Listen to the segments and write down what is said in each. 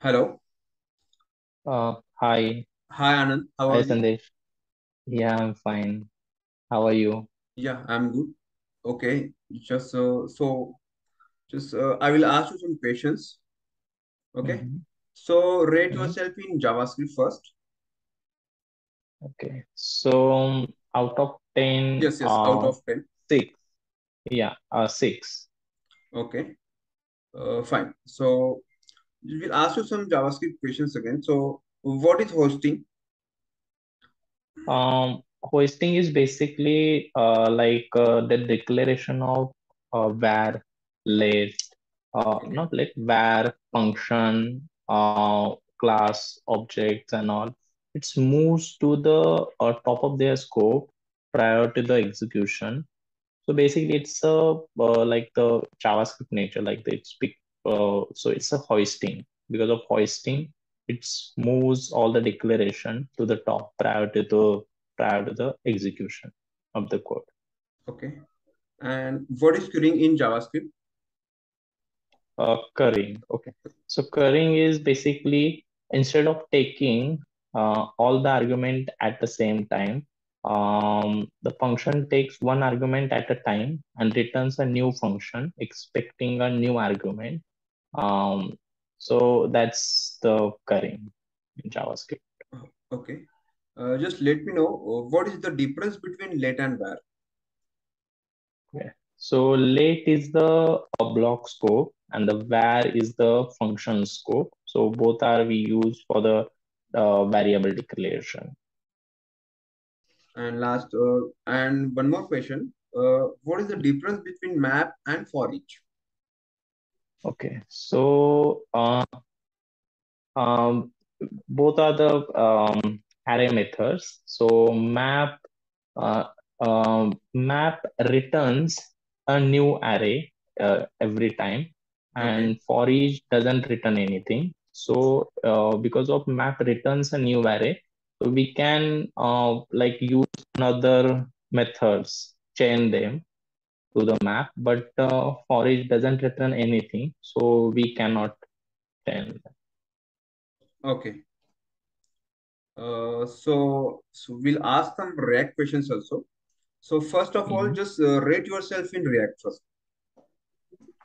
Hello. Uh, hi, Hi, Anand. How hi are you? Sandesh. Yeah, I'm fine. How are you? Yeah, I'm good. Okay. Just uh, so, just uh, I will ask you some questions. Okay. hmm So, rate hmm yourself in JavaScript first. Okay. So um, out of 10, Yes, yes, out uh, of 10. six. Yeah, uh, six. Okay. Uh, fine. So, we'll ask you some JavaScript questions again. So, what is hoisting? Um, hoisting is basically uh, like uh, the declaration of uh, var list, uh, Okay. not like var function, uh, class, objects, and all. It moves to the uh, top of their scope prior to the execution. So basically, it's a uh, like the JavaScript nature, like it's. Uh, so it's a hoisting because of hoisting it moves all the declaration to the top prior to the prior to the execution of the code. Okay. And what is queuing in JavaScript? Uh, currying. Okay. So currying is basically instead of taking uh, all the argument at the same time, um, the function takes one argument at a time and returns a new function expecting a new argument. Um, so that's the currying in JavaScript. Uh, Okay. Uh, just let me know uh, what is the difference between let and var? Yeah. So let is the block scope and the var is the function scope. So both are we use for the uh, variable declaration. And last, uh, and one more question. Uh, what is the difference between map and for each? Okay. So uh, um, both are the um, array methods. So map uh, um, map returns a new array uh, every time Okay. and for each doesn't return anything so uh, because of map returns a new array so we can uh, like use another methods chain them to the map but uh, for each doesn't return anything so we cannot them. Okay. Uh, so, so we'll ask some React questions also. So first of all, Mhm. just uh, rate yourself in React first.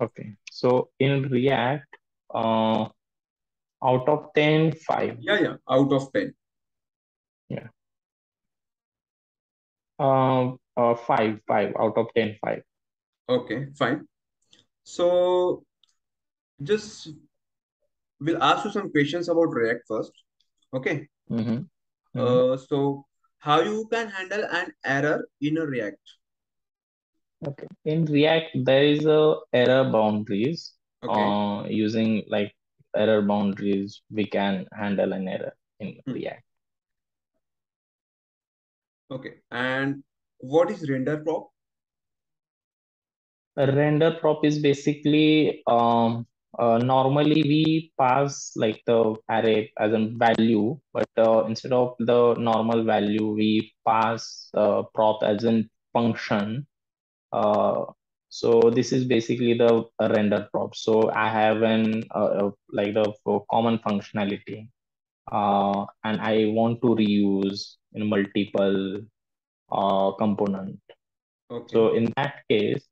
okay so in react uh, out of 10 5 Yeah, yeah, out of 10. yeah Uh, uh, five, five out of ten, five. Okay, fine. So just we'll ask you some questions about React first. Okay. Mm-hmm. Mm-hmm. Uh, so how you can handle an error in a React? Okay. In React, there is a error boundaries. Okay. Uh, using like error boundaries, we can handle an error in Hmm. React. Okay. And what is render prop? A render prop is basically um, uh, normally we pass like the array as a value, but uh, instead of the normal value, we pass uh, prop as a function Uh, so this is basically the render prop. So I have an uh, like the common functionality, uh, and I want to reuse in multiple uh, component. Okay. So in that case,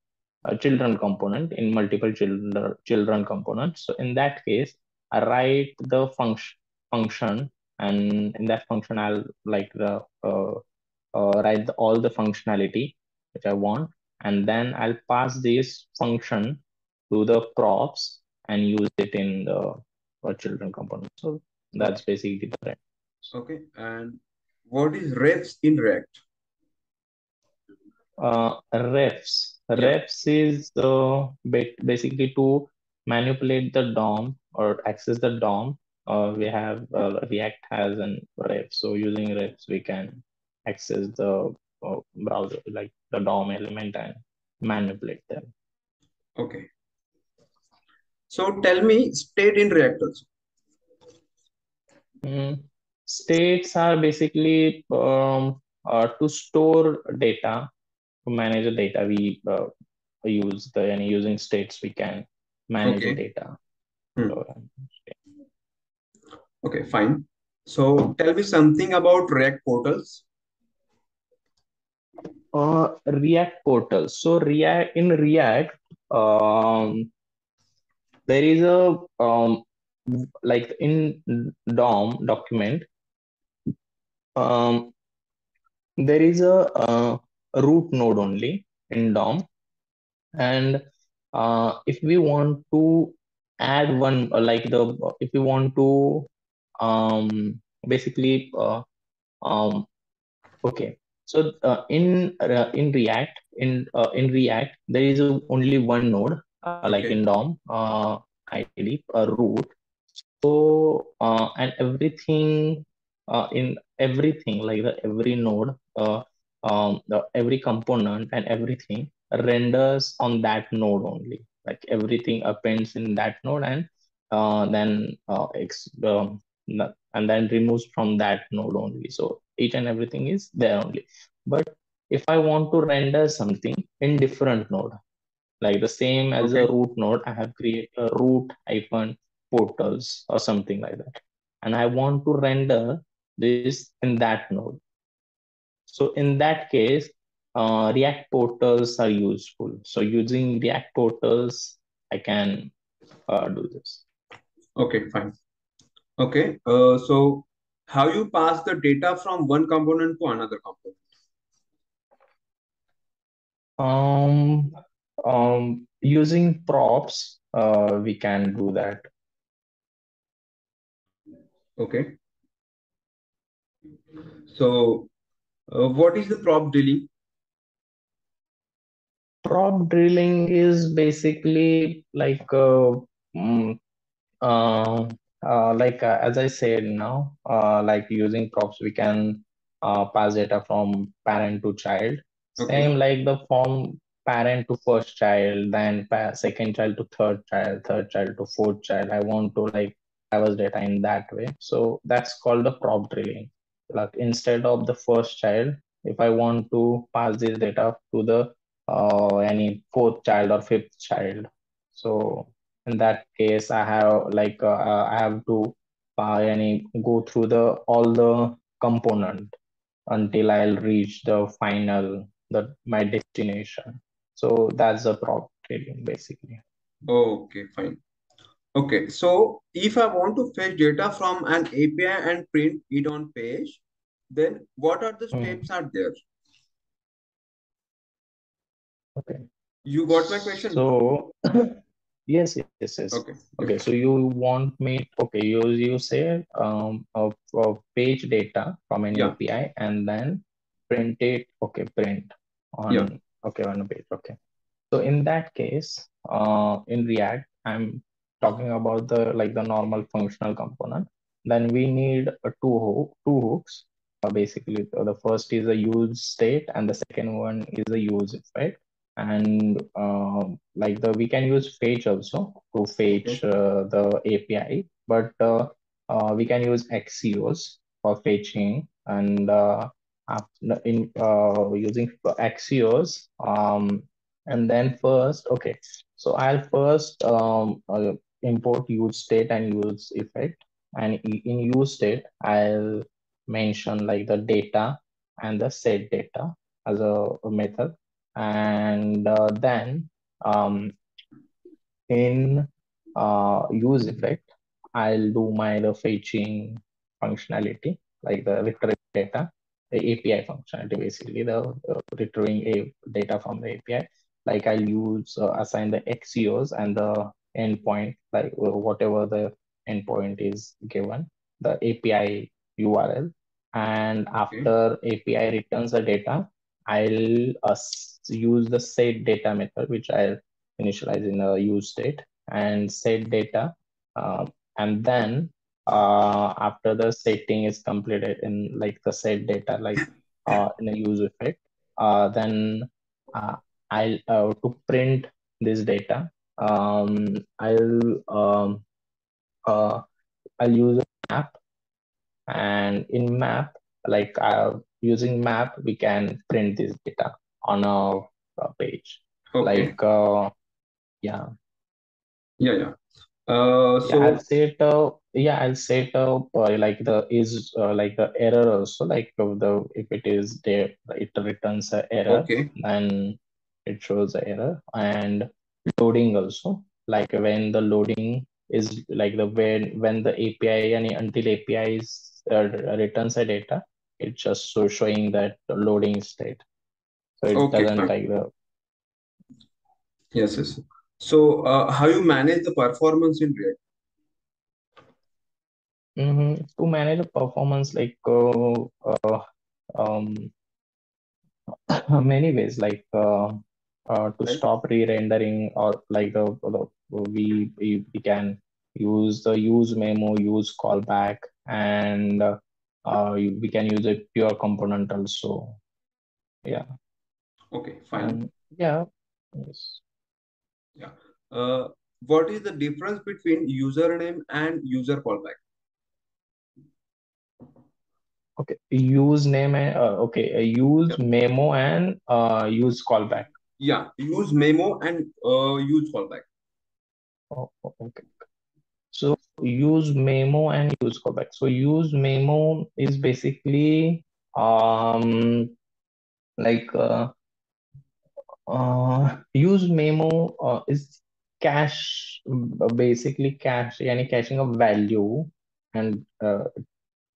children component in multiple children children components. So in that case, I write the function function, and in that function I'll like the uh, uh, write the, all the functionality which I want, and then I'll pass this function to the props and use it in the uh, children component. So that's basically the rest. Okay. And what is refs in React? Uh, refs. Refs is uh, basically to manipulate the DOM or access the DOM. Uh, we have uh, React has an ref. So using refs, we can access the uh, browser, like the DOM element and manipulate them. Okay. So tell me state in React also. Mm, States are basically um, uh, to store data, manage the data. We uh, use the and using states we can manage the data. Hmm. So, Okay, fine. So tell me something about React portals. Uh, React portals. So React in React, um, there is a um, like in DOM document, um, there is a, uh, root node only in DOM, and uh, if we want to add one like the if we want to um basically uh, um okay. So uh, in uh, in react in uh, in react there is only one node uh, like Okay. in dom uh ideally a root. So uh and everything uh in everything like the every node uh um the every component and everything renders on that node only. Like everything appends in that node and uh then uh ex um, and then removes from that node only. So each and everything is there only. But if i want to render something in different node like the same as a root node i have created a root hyphen portals or something like that. And i want to render this in that node so in that case uh, react portals are useful so using react portals i can uh, do this Okay, fine. Okay. Uh, so how you pass the data from one component to another component? um um using props uh, we can do that Okay. So uh, what is the prop drilling? prop drilling is basically like uh, mm, uh, uh, like uh, as I said now, uh, like using props, we can uh, pass data from parent to child. Okay. Same like the from parent to first child, then second child to third child, third child to fourth child. I want to like traverse data in that way. So that's called the prop drilling. Like instead of the first child, if I want to pass this data to the uh, any fourth child or fifth child. So in that case i have like uh, uh, i have to uh, any go through the all the component until i'll reach the final the my destination so that's the problem basically Okay, fine. Okay, so if I want to fetch data from an API and print it on page, then what are the Hmm. steps are there? okay You got my question? so yes yes yes Okay. okay so you want me okay you you say um of, of page data from an Yeah. api and then print it okay print on Yeah. okay on a page okay so in that case uh in react i'm talking about the like the normal functional component then we need a two ho two hooks uh, basically uh, the first is a use state and the second one is a use effect and um, like the we can use fetch also to fetch uh, the API, but uh, uh, we can use Axios for fetching and uh, in uh, using Axios um, and then first okay. So I'll first um, uh, import use state and use effect and in use state I'll mention like the data and the set data as a, method and uh, then um, in uh, use effect, I'll do my the fetching functionality, like the retrieve data, the API functionality, basically the uh, retrieving a data from the API. Like I'll use uh, assign the Axios and the endpoint, like uh, whatever the endpoint is given, the API URL. And Okay. after API returns the data, I'll uh, use the set data method, which I'll initialize in a use state and set data. Um, and then uh, after the setting is completed in like the set data, like uh, in a use effect, uh, then uh, I'll uh, to print this data. Um, I'll um, uh, I'll use a map and in map like uh, using map we can print this data on a, a page Okay. like uh, yeah Yeah, yeah. Uh, yeah i'll so say it uh, yeah, I'll set up uh, like the is uh, like the error also like of the if it is there it returns a error Okay. and it shows a error and loading also like when the loading is like the when when the API and until API is uh, returns a data it's just so showing that loading state so it Okay, doesn't like the Yes, yes. So, uh, how you manage the performance in React? Mhm. To manage the performance, like uh, uh, um, many ways, like uh, uh, to Like, stop re-rendering or like the, the we, we we can use the use memo, use callback, and uh, uh, we can use a pure component also. Yeah, okay, fine. and yeah, yes. Yeah. Uh, what is the difference between username and user callback? Okay, use name and uh, okay, uh, use Yep. memo and uh, use callback. Yeah, use memo and uh, use callback. Oh, oh, okay. So use memo and use callback. So use memo is basically um like uh, uh use memo uh, is cache uh, basically cache any caching of value and uh,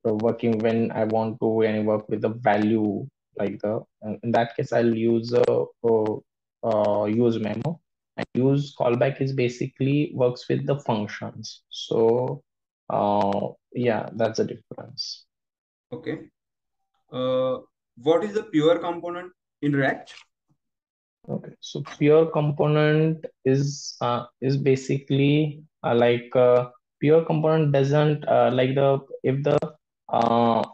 working when I want to any work with the value like the in that case I'll use a uh, uh, use memo and use callback is basically works with the functions so uh yeah that's the difference Okay. Uh, what is the pure component in React? okay so pure component is uh, is basically uh, like uh, pure component doesn't uh, like the if the uh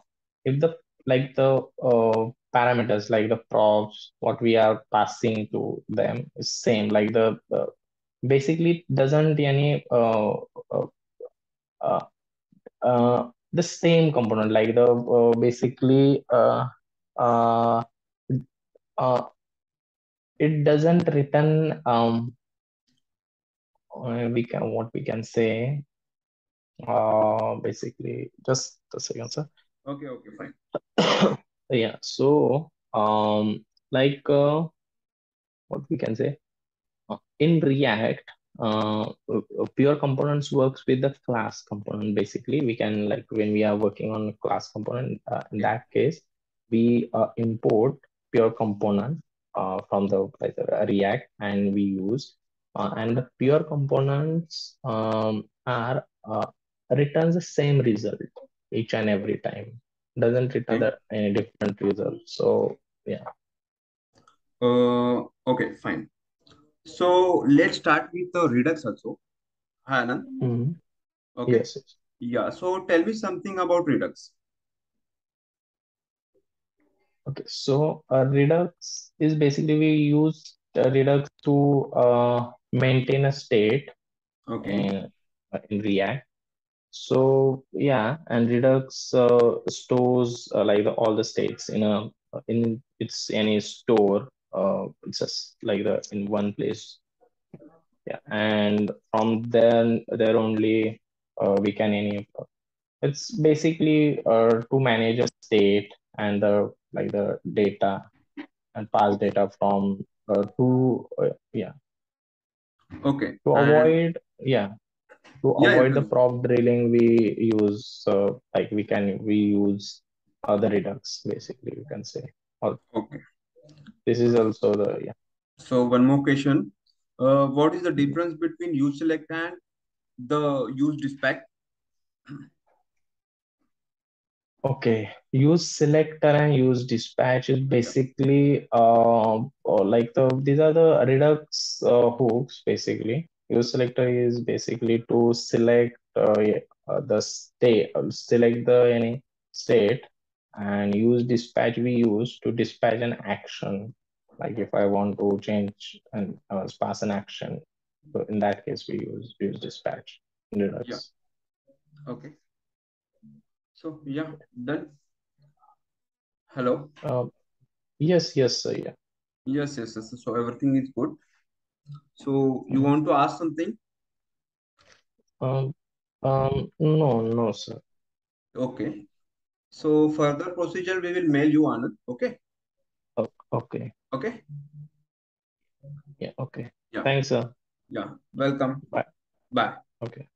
if the like the uh, parameters like the props what we are passing to them is same. Like the uh, basically doesn't any uh, uh, uh, uh, the same component. Like the uh, basically uh, uh, uh, it doesn't return um uh, we can what we can say uh basically just a second sir. Okay, okay, fine. Yeah so um like uh, what we can say uh, in react uh, uh, pure components works with the class component basically. We can like when we are working on a class component uh, in that case we uh, import pure component uh, from the the react and we use uh, and the pure components um, are uh, returns the same result each and every time doesn't return Okay. any different result so yeah Uh, okay, fine. So let's start with the Redux also. Hi, Anand. Mhm. Okay. yes. Yeah. So tell me something about Redux. Okay, so uh, Redux is basically we use uh, Redux to uh, maintain a state Okay. in, in React. So yeah, and Redux uh, stores uh, like the, all the states in a in its any store. Uh, it's just like the in one place. Yeah, and from then there only uh, we can any. It's basically uh, to manage a state and the like the data and pass data from uh, to uh, yeah Okay. to And avoid yeah to yeah, avoid the prop drilling we use uh, like we can we use other redux basically you can say or Okay. this is also the yeah So one more question. Uh, what is the difference between use select and the use dispatch? okay use selector and use dispatch is basically uh, like the these are the redux uh, hooks basically use selector is basically to select uh, uh, the state uh, select the any state and use dispatch we use to dispatch an action like if i want to change and uh, pass an action so in that case we use use dispatch Yeah. Okay. So yeah, done. Hello. uh, yes yes sir, yeah Yes, yes, yes. So everything is good. So you want to ask something? Um, Um, no, no, sir. Okay. So further procedure, we will mail you, Anand. Okay. O- Okay. Okay. Yeah, okay. Yeah. Thanks, sir. Yeah. Welcome. Bye. Bye.